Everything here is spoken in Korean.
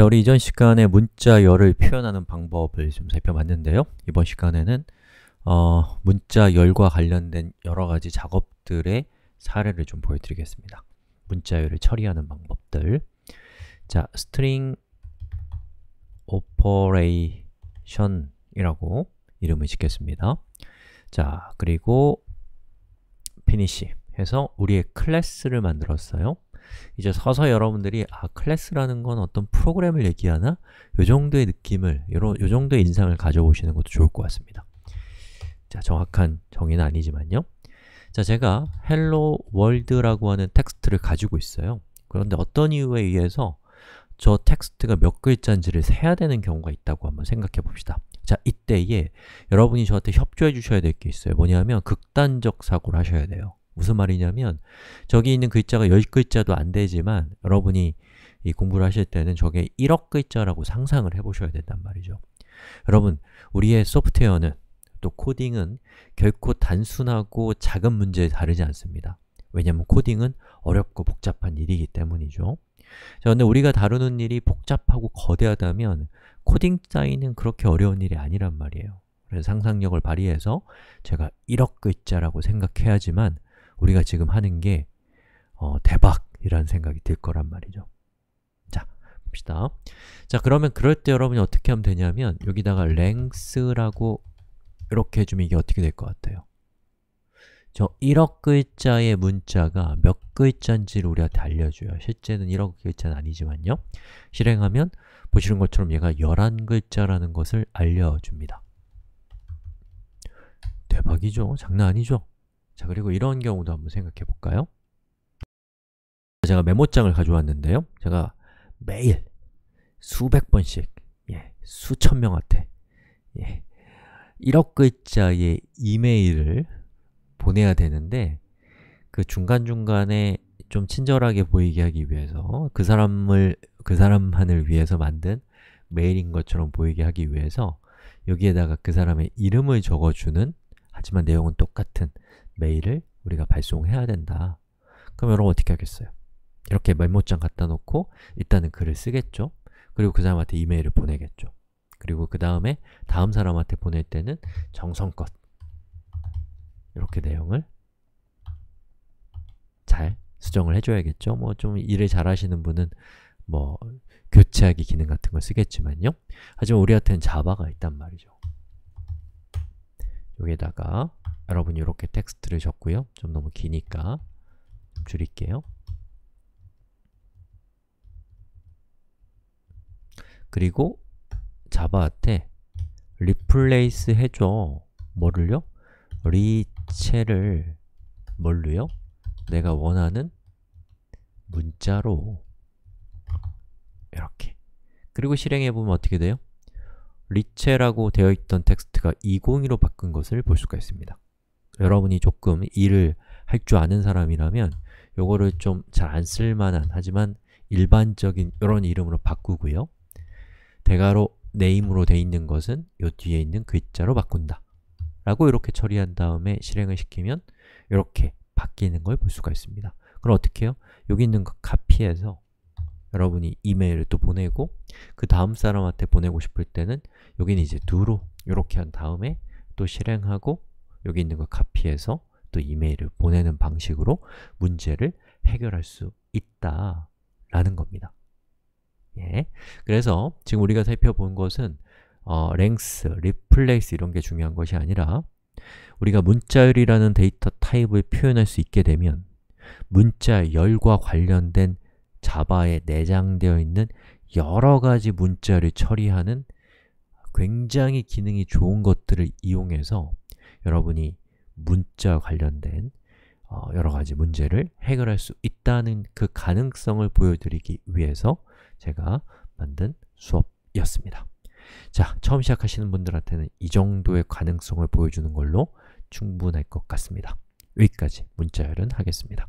자, 우리 이전 시간에 문자열을 표현하는 방법을 좀 살펴봤는데요. 이번 시간에는 어, 문자열과 관련된 여러 가지 작업들의 사례를 좀 보여드리겠습니다. 문자열을 처리하는 방법들 자, string operation이라고 이름을 짓겠습니다. 자, 그리고 finish 해서 우리의 클래스를 만들었어요. 이제 서서히 여러분들이 아, 클래스라는 건 어떤 프로그램을 얘기하나? 요 정도의 느낌을, 요, 요 정도의 인상을 가져보시는 것도 좋을 것 같습니다. 자, 정확한 정의는 아니지만요. 자, 제가 hello world라고 하는 텍스트를 가지고 있어요. 그런데 어떤 이유에 의해서 저 텍스트가 몇 글자인지를 세야 되는 경우가 있다고 한번 생각해 봅시다. 자, 이때에 여러분이 저한테 협조해 주셔야 될 게 있어요. 뭐냐면 극단적 사고를 하셔야 돼요. 무슨 말이냐면 저기 있는 글자가 10글자도 안 되지만 여러분이 이 공부를 하실 때는 저게 1억 글자라고 상상을 해보셔야 된단 말이죠. 여러분, 우리의 소프트웨어는 또 코딩은 결코 단순하고 작은 문제에 다르지 않습니다. 왜냐하면 코딩은 어렵고 복잡한 일이기 때문이죠. 자, 근데 우리가 다루는 일이 복잡하고 거대하다면 코딩 따위는 그렇게 어려운 일이 아니란 말이에요. 그래서 상상력을 발휘해서 제가 1억 글자라고 생각해야지만 우리가 지금 하는 게 어, 대박이라는 생각이 들 거란 말이죠. 자, 봅시다. 자, 그러면 그럴 때 여러분이 어떻게 하면 되냐면 여기다가 length라고 이렇게 해주면 이게 어떻게 될 것 같아요? 저 1억 글자의 문자가 몇 글자인지를 우리한테 알려줘요. 실제는 1억 글자는 아니지만요. 실행하면 보시는 것처럼 얘가 11글자라는 것을 알려줍니다. 대박이죠? 장난 아니죠? 자, 그리고 이런 경우도 한번 생각해 볼까요? 제가 메모장을 가져왔는데요. 제가 매일 수백 번씩, 예, 수천 명한테 예, 1억 글자의 이메일을 보내야 되는데 그 중간중간에 좀 친절하게 보이게 하기 위해서 그 사람을, 그 사람만을 위해서 만든 메일인 것처럼 보이게 하기 위해서 여기에다가 그 사람의 이름을 적어주는 하지만 내용은 똑같은 메일을 우리가 발송해야 된다. 그럼 여러분 어떻게 하겠어요? 이렇게 메모장 갖다 놓고 일단은 글을 쓰겠죠? 그리고 그 사람한테 이메일을 보내겠죠. 그리고 그 다음에 다음 사람한테 보낼 때는 정성껏 이렇게 내용을 잘 수정을 해줘야겠죠? 뭐 좀 일을 잘 하시는 분은 뭐 교체하기 기능 같은 걸 쓰겠지만요. 하지만 우리 한테는 자바가 있단 말이죠. 여기에다가 여러분이 이렇게 텍스트를 적고요. 좀 너무 기니까 좀 줄일게요. 그리고 자바한테 replace 해줘. 뭐를요? 리체를 뭘로요? 내가 원하는 문자로 이렇게 그리고 실행해보면 어떻게 돼요? 리체라고 되어 있던 텍스트가 egoing으로 바뀐 것을 볼 수가 있습니다. 여러분이 조금 일을 할 줄 아는 사람이라면 요거를 좀 잘 안 쓸만한 하지만 일반적인 이런 이름으로 바꾸고요. 대괄호 name으로 되어 있는 것은 요 뒤에 있는 글자로 바꾼다. 라고 이렇게 처리한 다음에 실행을 시키면 이렇게 바뀌는 걸 볼 수가 있습니다. 그럼 어떻게 해요? 여기 있는 거 카피해서 여러분이 이메일을 또 보내고 그 다음 사람한테 보내고 싶을 때는 여기는 이제 do로 이렇게 한 다음에 또 실행하고 여기 있는 거 카피해서 또 이메일을 보내는 방식으로 문제를 해결할 수 있다 라는 겁니다. 예. 그래서 지금 우리가 살펴본 것은 어, length, replace 이런 게 중요한 것이 아니라 우리가 문자열이라는 데이터 타입을 표현할 수 있게 되면 문자열과 관련된 자바에 내장되어 있는 여러 가지 문자를 처리하는 굉장히 기능이 좋은 것들을 이용해서 여러분이 문자 관련된 어, 여러 가지 문제를 해결할 수 있다는 그 가능성을 보여드리기 위해서 제가 만든 수업이었습니다. 자, 처음 시작하시는 분들한테는 이 정도의 가능성을 보여주는 걸로 충분할 것 같습니다. 여기까지 문자열은 하겠습니다.